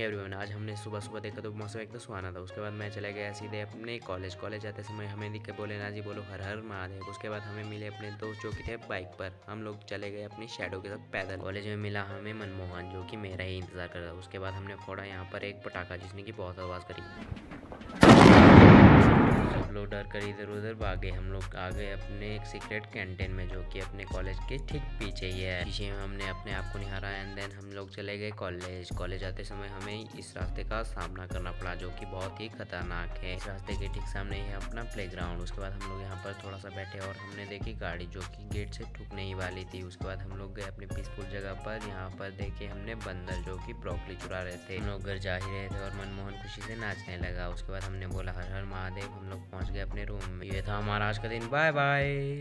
Morning everyone आज हमने सुबह सुबह देखा तो मौसम एकदम सुहाना था। उसके बाद मैं चला गया सीधे अपने कॉलेज। कॉलेज जाते समय हमें दिखे बोले ना जी, बोलो हर हर महादेव। उसके बाद हमें मिले अपने दोस्त जो कि थे बाइक पर। हम लोग चले गए अपने शेडो के साथ पैदल। कॉलेज में मिला हमें मनमोहन, जो कि मेरा ही इंतज़ार कर रहा उसके बाद हमने फोड़ा यहाँ पर एक पटाखा, जिसने की बहुत आवाज़ करी। डर कर इधर उधर भागे हम लोग आ गए अपने एक सीक्रेट कैंटीन में, जो कि अपने कॉलेज के ठीक पीछे ही है। पीछे में हमने अपने आप को निहारा एंड देन हम लोग चले गए कॉलेज कॉलेज आते समय हमें इस रास्ते का सामना करना पड़ा, जो कि बहुत ही खतरनाक है। इस रास्ते के ठीक सामने ही अपना प्ले उसके बाद हम लोग यहाँ पर थोड़ा सा बैठे और हमने देखी गाड़ी, जो कि गेट से ठुकने ही वाली थी। उसके बाद हम लोग गए अपनी पीसफुल जगह पर। यहाँ पर देखे हमने बंदर, जो कि ब्रोकली चुरा रहे थे। हम लोग घर जा ही रहे थे और मनमोहन खुशी से नाचने लगा। उसके बाद हमने बोला हर हर महादेव पहुँच गए अपने रूम में। ये था हमारा आज का दिन। Bye bye